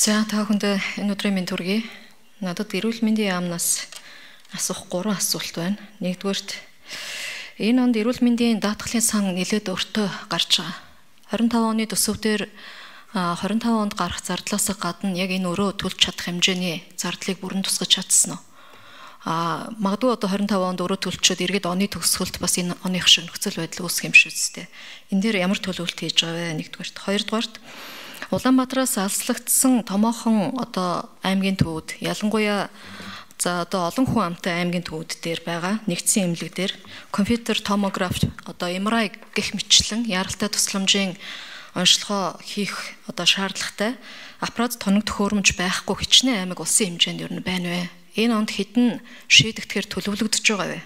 За та бүхэнд энэ өдрийн минь төргий. Надад эрүүл мэндийн яамнаас асуух гурван асуулт байна. Нэгдүгээрт энэ онд эрүүл мэндийн даатгалын сан нэлээд өртөө гарч байгаа. 25 оны төсөвдөр 25 онд гарах зардлаас гадна яг энэ өрөө төлж чадах хэмжээний зардлыг бүрэн тусгаж чадсан уу? А магадгүй одоо 25 онд өрөө төлчөөд эргээд оны төгсгөлд бас энэ оных шиг нөхцөл байдал үүсэх юм шүү дээ. Энэ дээр ямар төлөвлөлт хийж байгаа вэ? Нэгдүгээрт, хоёрдугаарт Улаанбаатараас алслагдсан томоохон одоо аймгийн төвүүд ялангуяа за одоо олон хүн амтай аймгийн төвүүд дээр байгаа нэгдсэн эмнэлэг дээр компьютер томограф одоо MRI гэх мэтчлэн яралтай тусламжийн онцлогоо хийх одоо шаардлагатай аппарат тоног төхөөрөмж байхгүй хичнээн аймаг улсын хэмжээнд ер нь байна вэ? Энэ онд хэдэн шийдэгдэхээр төлөвлөгдөж байгаа вэ?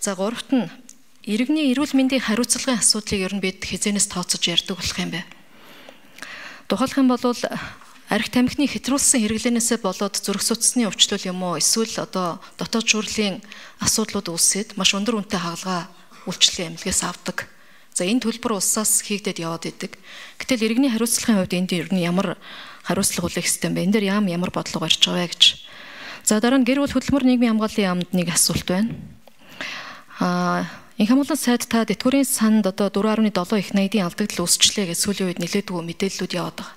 За гуравт нь иргэний эрүүл мэндийн хариуцлагын асуудлыг ер нь бид хизэнээс тооцож ярьдаг болох юм бэ? Тухайлх юм бол арх тамхины хэтрүүлсэн хэрэглэнээсээ болоод зүрх судасны өвчлөл юм уу эсвэл одоо дотоод шүүрлийн асуудлууд үүсээд маш өндөр үнэтэй хагалгаа үйлчлэлийн эмнэлгээс авдаг. За энэ төлбөр улсаас хийгдээд яваад идэг. Гэтэл иргэний хариуцлагын хувьд энд ер нь ямар хариуцлага хүлээх систем бэ? Энд дээр яам ямар бодлого барьж байгаа гэж. За дараа нь гэр бүл хөдөлмөр нийгмийн хамгааллын яамд нэг асуулт байна. Аа Инх хамгаалалт сайд та тэтгэврийн санд одоо 4.7 их найдын алдагдал үүсчлээ гэж сүүлийн үед нэлээдгүй мэдээллүүд яваад байгаа.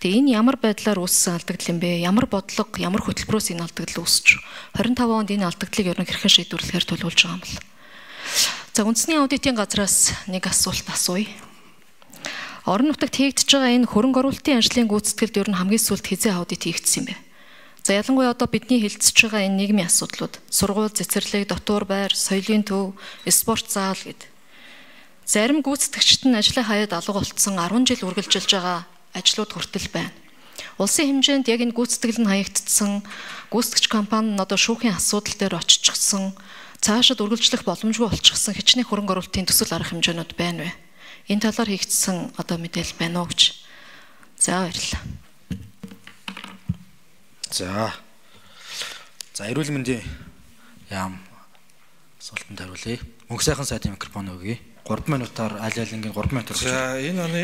Тэгээ энэ ямар байдлаар үүссэн алдагдал юм бэ? Ямар бодлого, ямар хөтөлбөрөөс энэ алдагдал үүсч 25 онд энэ алдагдлыг ер нь хэрхэн шийдвэрлэхээр төлөвлөж байгаа юм бол. За үндэсний аудитын газраас нэг асуулт асууя. Орон нутагт хийгдэж байгаа энэ хөрөнгө оруулалтын ажлын гүйцэтгэлд ер нь хамгийн сүүлд хизээ аудит хийгдсэн юм бэ? За ялангуяа одоо бидний хилцэж байгаа энэ нийгмийн асуудлууд сургууль, цэцэрлэг, дотуур байр, соёлын төв, спорт заал гэд. Зарим гүйцэтгэгчид нь ажлаа хаяад алга болцсон 10 жил үргэлжилж байгаа ажлууд хүртэл байна. Улсын хэмжээнд яг энэ гүйцэтгэл нь хаягдсан гүйцэтгэгч компани нь одоо шүүхийн асуудал дээр очижчихсан цаашид үргэлжлэх боломжгүй болчихсон хичнээн хөрөнгө оруулалтын төсөл арга хэмжээнүүд байна вэ? Энэ талаар хийгдсэн одоо мэдээлэл байна уу гэж. За баярлалаа. За. За эрүүл мэндийн яам асуултанд хариулъя. Мөнх сайхан сайдын микрофон өгье. 3 минутаар аль алингийн 3 минут өгч. За энэ оны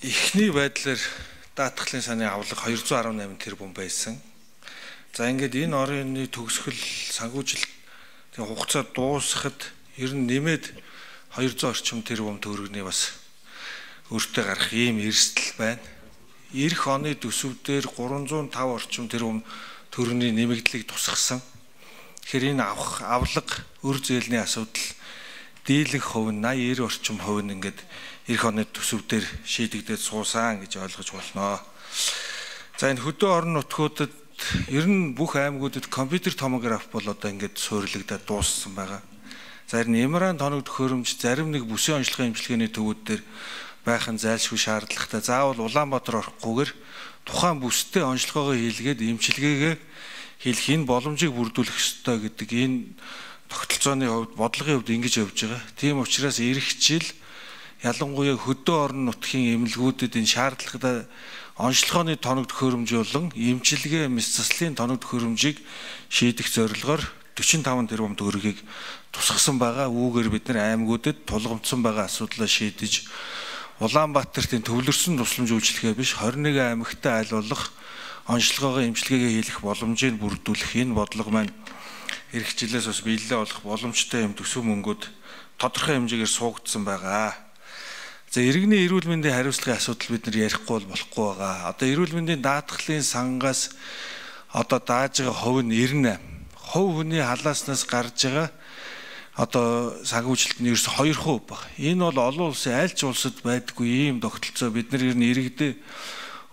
эхний байдлаар даатгалын саны авлага 218 тэрбум байсан. За ингээд энэ орны төгсгөл санхүүжилт тэг хугацаа дуусахад ер нь нэмээд 200 орчим тэрбум төгрөгний бас өөртөө гарах ийм эрсдэл байна эх оны төсөвдөр 305 орчим тэрбум төгрөгийн нэмэгдлийг тусгасан. Тэгэхээр энэ авах авлага өр зээлний асуудал дийлэнх хувь нь 80 90 орчим хувь нь ингээд эх оны төсөвдөр шийдэгдээд суусан гэж ойлгож болно. За энэ хөдөө орон нутгуудад ер нь бүх аймагуудад компьютер томограф бол одоо ингээд суйрлагдаад дууссан байгаа. За энэ Эмран тоног төхөөрөмж зарим нэг бүсийн онцлогын имчилгээний төвүүд дээр байх нь зайлшгүй шаардлагатай. Заавал Улаанбаатар орохгүйгээр тухайн бүстэй онцлогоогоо хийлгээд эмчилгээгээ хийх энэ боломжийг бүрдүүлэх ёстой гэдэг энэ тогтолцооны хувьд бодлогын хувьд ингэж явж байгаа. Тийм учраас эх жил ялангуяа хөдөө орон нутгийн эмнэлгүүдэд энэ шаардлагатай онцлогооны тоног төхөөрөмж болон эмчилгээ мэс заслын тоног төхөөрөмжийг шийдэх зорилгоор 45 тэрбум төгрөгийг тусгасан байгаа. Үүгээр бид нар аймагуудад тулгамдсан байгаа асуудлаа шийдэж Улаанбаатартын төвлөрсөн тусламж үйлчлэгээ биш 21 аймагтай аль болох онцлогоогоо эмчилгээгээ хийх боломжийг бүрдүүлэх энэ бодлого маань эх жилээс бас биелэлээ болох боломжтой юм төсөв мөнгөд тодорхой хэмжээгээр суугдсан байгаа. За иргэний эрүүл мэндийн хариуцлагын асуудал бид нар ярихгүй бол болохгүй байгаа. Одоо эрүүл мэндийн даатгалын сангаас одоо дааж байгаа хувь нь 98. Хувь хүний халааснаас гарч байгаа одоо санхүүжилт нь ерөөс 2% баг. Энэ бол олон улсын аль ч улсад байдаггүй ийм тогтолцоо бид нар ер нь иргэдээ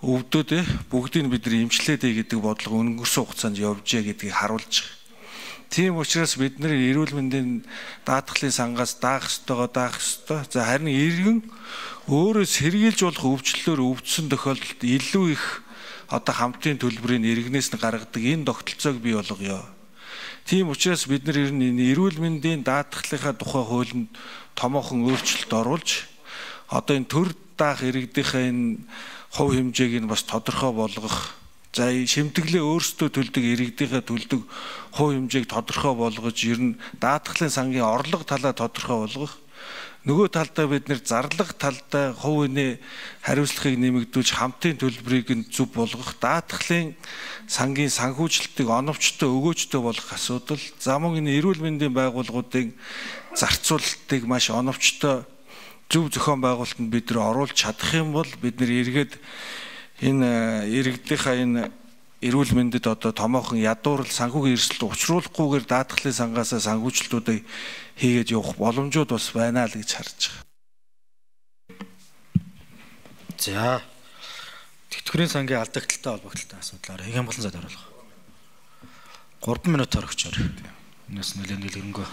өвдөд э, бүгдийг бид нар имчлээд ээ гэдэг бодлого өнгөрсөн хугацаанд явжээ гэдгийг харуулж байгаа. Тийм учраас бид нар эрүүл мэндийн даатгалын сангаас даах ёстойгоо даах ёстой. За харин иргэн өөрөө сэргийлж болох өвчлөлөөр өвдсөн тохиолдолд илүү их одоо хамтын төлбөрийн иргэнээс нь гаргадаг энэ тогтолцоог бий болгоё. Тийм учраас бид нар ер нь эрүүл мэндийн даатгалынхаа тухай хуулинд томоохон өөрчлөлт оруулж одоо энэ төр даах иргэдийнхээ энэ хувь хэмжээг нь бас тодорхой болгох За шимтгэлээ өөрсдөө төлдөг иргэдийнхээ төлдөг хувь хэмжээг тодорхой болгож ер нь даатгалын сангийн орлого талаа тодорхой болгох нөгөө талдаа бид нэр зарлах талдаа хувь хүний хариуцлагыг нэмэгдүүлж хамтын төлбөрийг нь зөв болгох даатгалын сангийн санхүүжилтийг оновчтой өгөөжтэй болгох асуудал замун энэ эрүүл мэндийн байгууллагуудын зарцуулалтыг маш оновчтой зөв зохион байгуулалтанд бид нар оруулж чадах юм бол бид нар эргээд энэ иргэдийнхаа энэ эрүүл мэндэд одоо томоохон ядуурл санхүүгийн эрсдэлд учруулахгүйгээр даатгалын сангаас санхүүжилтүүдийг хийгээд явах боломжууд бас байна л гэж харж байгаа. За. Тэтгэврийн сангийн алдагдaltaй холбогдолтой асуудлаар хэгэм болон зад оруулах. 3 минут орогчоор. Энэс нэлээд дэлгэрэнгүй.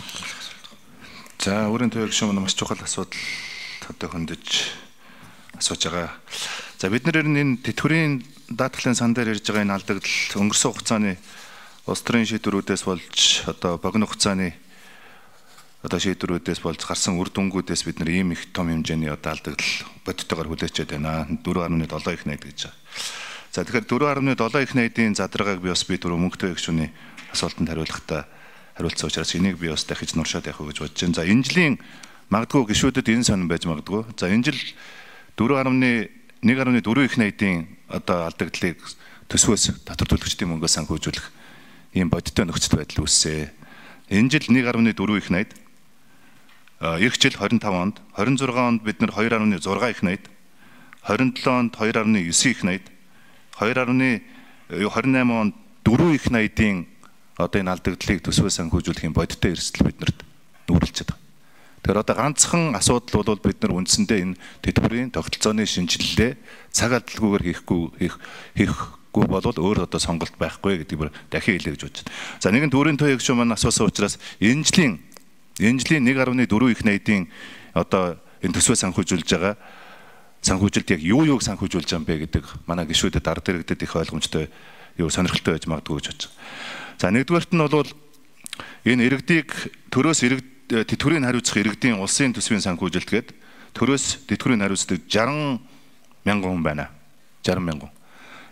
За, өөрийн төвөг шүүм маш чухал асуудал одоо хөндөж асууж байгаа. За бид нар энэ тэтгэврийн даатгалын сан дээр ирж байгаа энэ алдагдал өнгөрсөн хугацааны улс төрийн шийдвэрүүдээс болж одоо богино хугацааны одоо шийдвэрүүдээс болж гарсан үр дүнгуудээс бид нар ийм их том хэмжээний одоо алдагдал бодтойгоор хүлээчээд байна. 4.7 их найд гэж байгаа. За тэгэхээр 4.7 их найдын задрагааг би бас би түрүү мөнгөтэй гүшүүний асуултанд хариулахдаа хариулсан учраас энийг би бас дахиж нуршаад явах гэж бодож байна. За энэ жилийн магадгүй гişүүдэд энэ сонирн байж магадгүй. За энэ жил 4.1.4 их найдын одоо алдагдлыг төсвөөс татвар төлөгчдийн мөнгөөр санхүүжүүлэх ийм бодиттой нөхцөл байдал үүссэн. Энэ жил 1.4 их найд эх жил 25 онд 26 онд бид нар 2.6 их найд 27 онд 2.9 их найд 2.28 онд 4 их найдын одоо энэ алдагдлыг төсвөө санхүүжүүлэх юм бодиттой эрсдэл биднэрт нүүрлж байгаа. Тэгэхээр одоо ганцхан асуудал бол бид нар үндсэндээ энэ тэтгэврийн тогтолцооны шинжилгээ цаг алдалгүйгээр хийхгүй хийх хийхгүй бол өөр одоо сонголт байхгүй гэдгийг дахин хэлье гэж бодож байна. За нэгэн дүүрийн тоог шүү маань асуусан учраас энэ жилийн Энэ жилийн 1.4 их найдын одоо энэ төсвөө санхүүжүүлж байгаа санхүүжилт яг юу юуг санхүүжүүлж байгаа юм бэ гэдэг манай гишүүдэд ард иргэдэд их ойлгомжтой юу сонирхолтой байж магадгүй гэж бодож. За нэгдүгээрт нь бол энэ иргэдийг төрөөс иргэд тэтгэврийг хариуцах иргэдийн улсын төсвийн санхүүжилт гээд төрөөс тэтгэврийг хариуцдаг 60 мянган хүн байна. 60 мянган.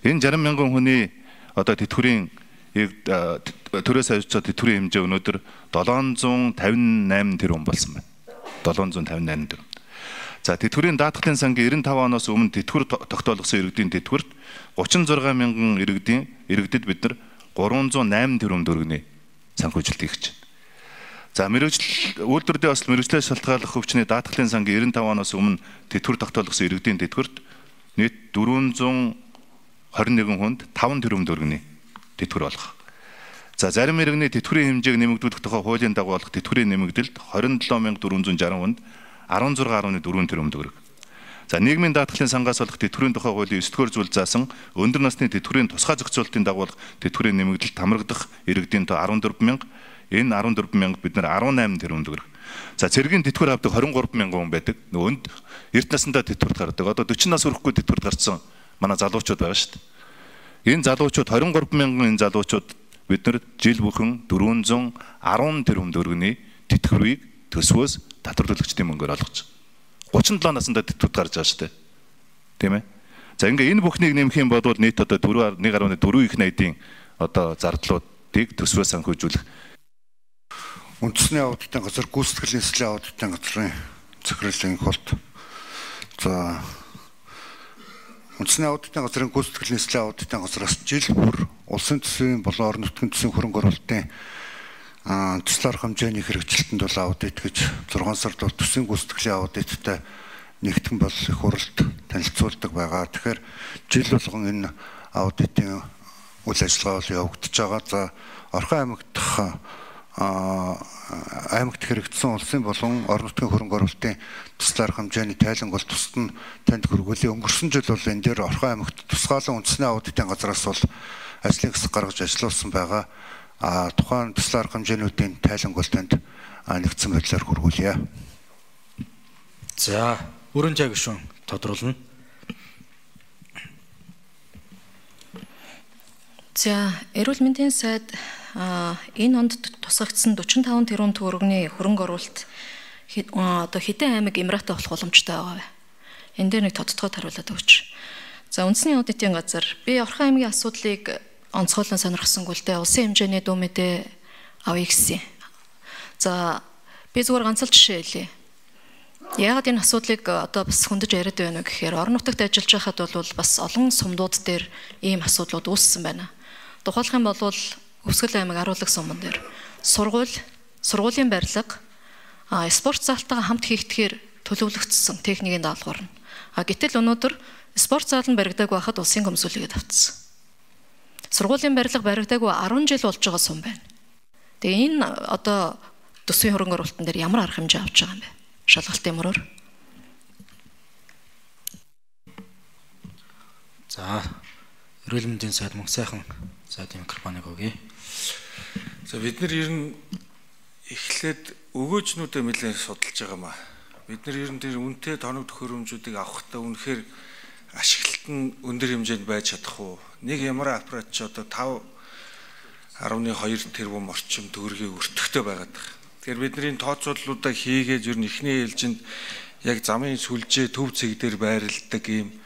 Энэ 60 мянган хүний одоо тэтгэврийн төрөөс авчаа тэтгэврийн хэмжээ өнөөдөр 758 тэрбум болсон байна. 758 тэрбум. За тэтгэврийн даатгалын сангийн 95 оноос өмнө тэтгэвэр тогтоолгосон иргэдийн тэтгэврт 36 мянган иргэдийн иргэдэд бид нар 308 тэрбум төгрөгийн санхүүжилт хийгч. За мэрэгжил үйлдвэрлэлээ бас мэрэгчлээ шалтгааллах хөвчний даатгалын сангийн 95 оноос өмнө тэтгэвэр тогтоолгосон иргэдийн тэтгэврт нийт 421 хүнд 5 тэрбум төгрөгийн тэтгэвэр болгох. За зарим иргэний тэтгэврийн хэмжээг нэмэгдүүлэх тухай хуулийн дагуу болох тэтгэврийн нэмэгдэлд 27460 хүнд 16.4 тэрбум төгрөг. За нийгмийн даатгалын сангаас болох тэтгэврийн тухай хуулийн 9-р зүйл заасан өндөр насны тэтгэврийн тусгай зохицуулалтын дагуу болох тэтгэврийн нэмэгдэлд хамрагдах иргэдийн тоо 14 мянга энэ 14 мянга бид нар 18 тэрбум төгрөг. За цэргийн тэтгэвэр авдаг 23 мянган хүн байдаг. Нөгөөнд эрт наснда тэтгэврт гардаг. Одоо 40 нас хүрэхгүй тэтгэврт гарсан манай залуучууд байгаа шүү дээ. Энэ залуучууд 23 мянган энэ залуучууд бид нар жил бүхэн 410 тэрбум төгрөгийн тэтгэврийг төсвөөс татвар төлөгчдийн мөнгөөр олгож 37 наснда тэтгэврт гарч байгаа шүү дээ. Тийм ээ. За ингээ энэ бүхнийг нэмэх юм бол нийт одоо 4 1.4 их найдын одоо зардлуудыг төсвөө санхүүжүүлэх үндэсний аудитын газар гүйцэтгэлийн нислэгийн аудитын газрын захирлын холт за Үндэсний аудитын газрын гүйцэтгэл нийслэлийн аудитын газраас жил бүр улсын төсвийн болон орон нутгийн төсвийн хөрөнгө оруулалтын арга хэмжээний хэрэгжилтэнд бол аудит гэж 6 сард бол төсвийн гүйцэтгэлийн аудиттай нэгтгэн бол их хуралд танилцуулдаг байгаа. Тэгэхээр жил болгон энэ аудитын үйл ажиллагаа бол явагдаж байгаа. За Орхон аймагт аймагт хэрэгжсэн улсын болон орон нутгийн хөрөнгө оруулалтын туслаар хэмжээний тайлан бол тусад нь танд хөргөлийн өнгөрсөн жил бол энэ дээр Орхон аймагт тусгаалan үндэсний аудитын газраас бол ажлын хэсэг гаргаж ажиллуулсан байгаа. А тухайн туслаар хэмжээнүүдийн тайлан бол танд нэгдсэн байдлаар хөргүүлье. За, өрөн жаг гүшүүн тодруулна. За, эрүүл мэндийн сайд энэ онд тусгагдсан 45 тэрбум төгрөгийн хөрөнгө оруулалт одоо хэдэн аймаг Эмиратай болох боломжтой байгаа вэ? Энэ дээр нэг тодтогоо хариулаад өгч. За үндэсний аудитын газар би Орхон аймгийн асуудлыг онцгойлон сонирхсангүй л дээ улсын хэмжээний дүү мэдээ авъя гэсэн. За би зүгээр ганц л жишээ хэлье. Яагаад энэ асуудлыг одоо бас хөндөж яриад байна вэ гэхээр орон нутагт ажиллаж байхад бол бас олон сумдууд дээр ийм асуудлууд үүссэн байна. Тухайлх юм бол Өвсгөл аймаг Аруулаг суман дээр сургууль, сургуулийн барилга, спорт залтайгаа хамт хийгдэхээр төлөвлөгдсөн техникийн даалгавар нь. А гэтэл өнөөдөр спорт зал нь баригдааг байхад улсын комиссүүлгээд авцсан. Сургуулийн барилга баригдаагүй 10 жил болж байгаа сум байна. Тэгээ энэ одоо төсвийн хөрөнгө оруулалтын дээр ямар арга хэмжээ авч байгаа юм бэ? Шалгалтын мөрөөр. За, эрүүл мэндийн сайд мөнх сайхан сайдын микрофоныг өгье. За бид нар ер нь эхлээд өгөөжнүүдэд нэлээд судалж байгаа маа. Бид нар ер нь тэр үнэтэй тоног төхөөрөмжүүдийг авахдаа үнэхээр ашиглалт нь өндөр хэмжээнд байж чадах уу? Нэг ямар аппарат ч одоо 5.2 тэрбум орчим төгрөгийг өртөхтэй байгаад байна. Тэгэхээр бидний тооцооллуудаа хийгээд ер нь эхний ээлжинд яг замын сүлжээ төв цэг дээр байрладаг ийм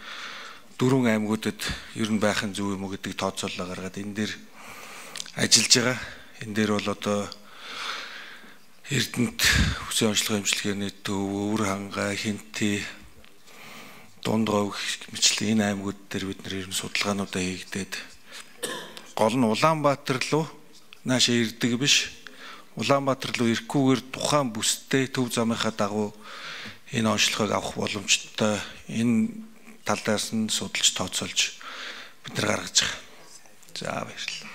дөрвөн аймагуудад ер нь байх нь зөв юм уу гэдэг тооцооллоо гаргаад энэ дээр ажиллаж байгаа. Энэ дээр бол одоо Эрдэнэт хүсээ онцлогын эмчилгээний төв, өвөр хангаа, хинти, дундгов мэтлэн энэ аймагуд дээр бид нэр ер нь судалгаануудаа хийгдээд гол нь Улаанбаатар руу наашаа ирдэг биш. Улаанбаатар руу ирэхгүйгээр тухайн бүстэй төв замынхаа дагуу энэ онцлогыг авах боломжтой энэ талаас нь судалж тооцоолж бид нар гаргаж байгаа. За баярлалаа.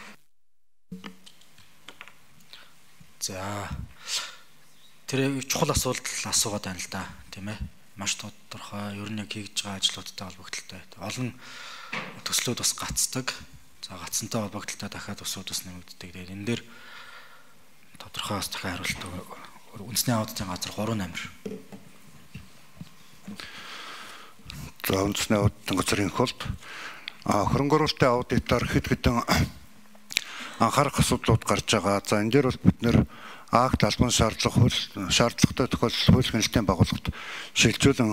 За тэр чухал асуудал асуугаад байна л да тийм ээ. Маш тодорхой ер нь яг хийж байгаа ажлуудтай холбогдлолтой олон төслүүд бас гацдаг. За гацсантай холбогдлолтой дахиад усуд бас нэмэгддэг. Тэгээд энэ дээр тодорхой бас дахин хариулт үндэсний аудитын газар 3 номер за үндэсний аудитын газрын холд а хөрөнгө оруулалтын аудитаар хэд хэдэн анхаарах асуудлууд гарч байгаа. За энэ дээр бол бид нэр акт албан шаардлага хууль шаардлагатай тохиолдол хууль хяналтын байгууллагт шилжүүлэн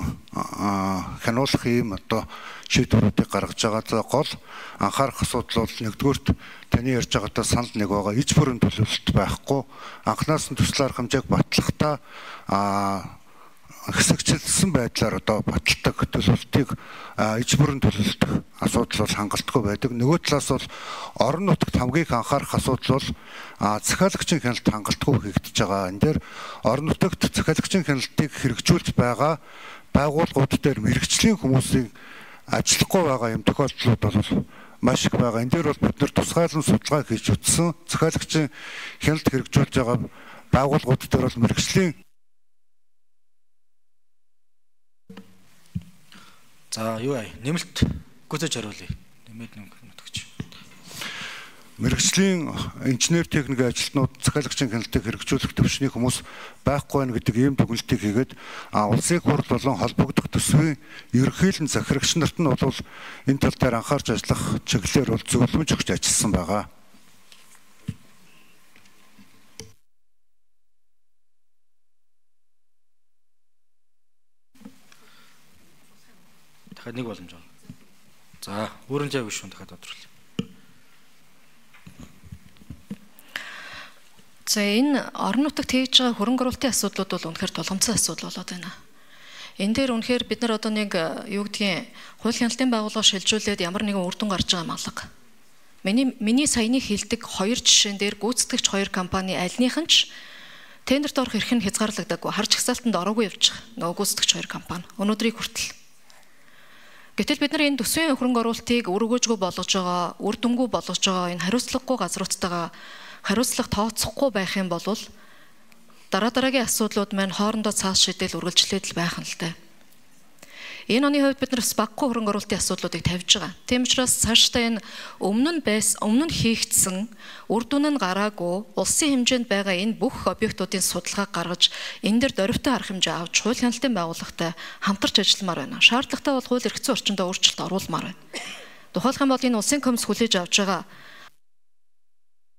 хянуулах ийм одоо шийдвэрүүдийг гаргаж байгаа. За гол анхаарах асуудал бол нэгдүгürt таны ярьж байгаатай санал нэг байгаа. Иж бүрэн төлөвлөлт байхгүй. Анхнаас нь төсөл арга хэмжээг батлахдаа а хэсэгчлсэн байдлаар одоо баталдаг төлөвлөлтийг иж бүрэн төлөвлөлтөх асуудал бол хангалтгүй байдаг. Нөгөө талаас бол орон нутагт хамгийн анхаарах асуудал бол захиалагчийн хяналт хангалтгүй хийгдэж байгаа. Энэ дээр орон нутагт захиалагчийн хяналтыг хэрэгжүүлж байгаа байгууллагууд дээр мэрэгчлийн хүмүүсийн ажиллахгүй байгаа юм тохиолдлууд бол маш их байгаа. Энэ дээр бол бид нэр тусгайлан судалгаа хийж утсан захиалагчийн хяналт хэрэгжүүлж байгаа байгууллагууд дээр бол мэрэгчлийн За юу аа нэмэлт гүзэж хариулъя. Нэмээд нэг нутагч. Мэргэжлийн инженер техник ажилтнууд захиалагчийн хяналтыг хэрэгжүүлэх төвшний хүмүүс байхгүй байна гэдэг ийм дүгнэлтийг хийгээд а улсын хурл болон холбогдох төсвийн ерөнхийлөн захирагч нарт нь бол энэ тал дээр анхаарч ажиллах чиглэлээр бол зөвлөмж өгч ажилласан байгаа. Дахиад нэг боломж байна. За, өөрөн жаа биш хүн дахиад тодруулъя. За энэ орон нутагт хийж байгаа хөрөнгө оруулалтын асуудлууд бол үнэхээр тулгамдсан асуудал болоод байна. Энэ дээр үнэхээр бид нар одоо нэг юу гэдгийг хууль хяналтын байгууллага шилжүүлээд ямар нэгэн үр дүн гарч байгаа малга. Миний миний саяны хилдэг хоёр жишээн дээр гүйцэтгэгч хоёр компани альнийхан ч тендерт орох эрх нь хязгаарлагдаагүй харж хсаалтанд ороогүй байгаа. Нөгөө гүйцэтгэгч хоёр компани. Өнөөдрийг хүртэл Гэтэл бид нар энэ төсвийн хөрөнгө оруулалтыг өргөөжгөө болгож байгаа, үр дүнгүй болгож байгаа энэ хариуцлагагүй газруудтайгаа хариуцлага тооцохгүй байх юм бол дараа дараагийн асуудлууд маань хоорондоо цааш шидэл үргэлжлээд л байх нь л дээ. Энэ оны хувьд бид нар бас баггүй хөрөнгө оруулалтын асуудлуудыг тавьж байгаа. Тийм учраас цаашдаа энэ өмнө нь байс өмнө нь хийгдсэн үр дүн нь гараагүй улсын хэмжээнд байгаа энэ бүх объектуудын судалгаа гаргаж энэ дээр дөрвтэй арга хэмжээ авч хууль хяналтын байгууллагатай хамтарч ажилламаар байна. Шаардлагатай бол хууль эрх зүйн орчиндөө өөрчлөлт оруулмаар байна. Тухайлх юм бол энэ улсын комисс хүлээж авч байгаа